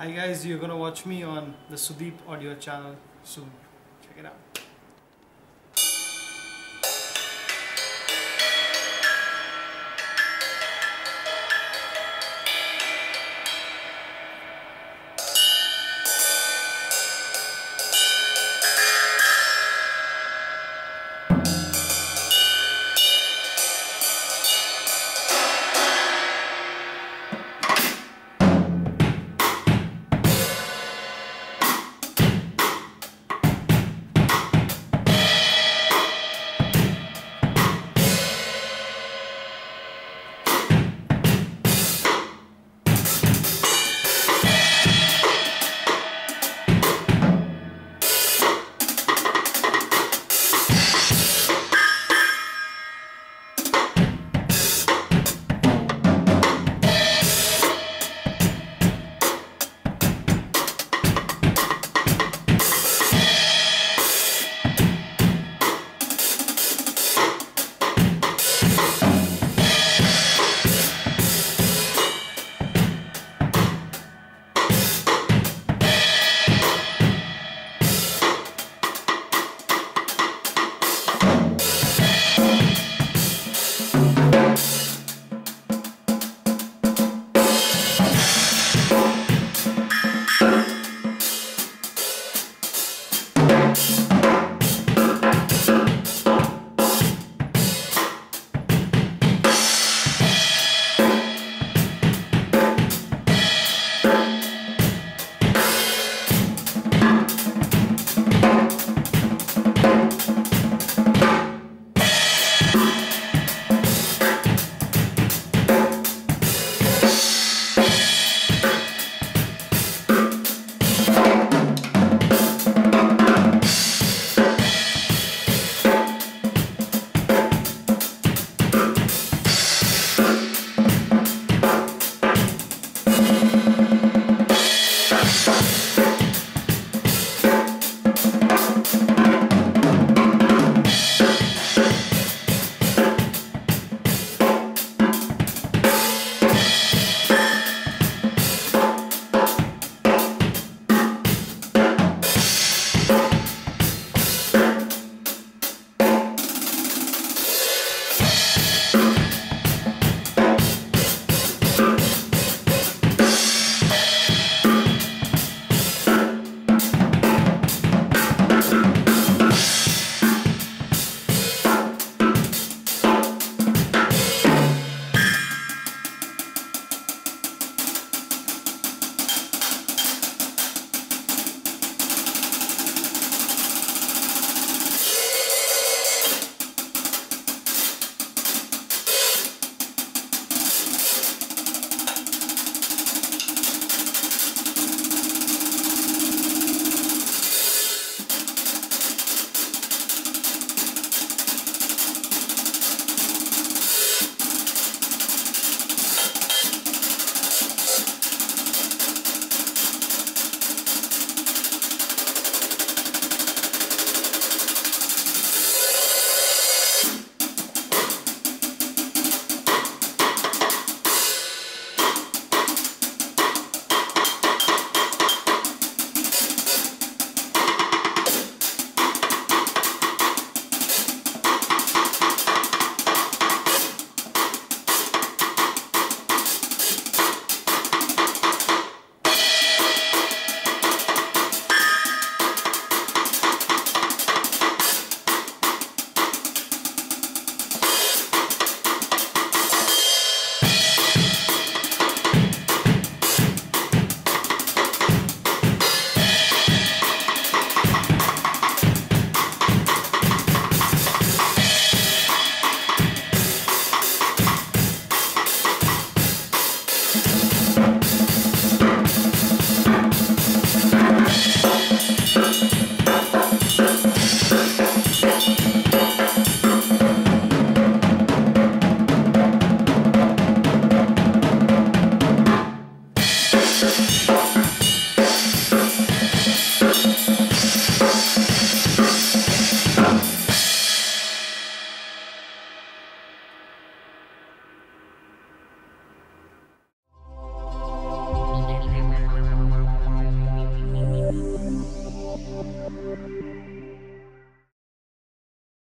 Hi guys, you're gonna watch me on the Sudeep audio channel soon. Check it out.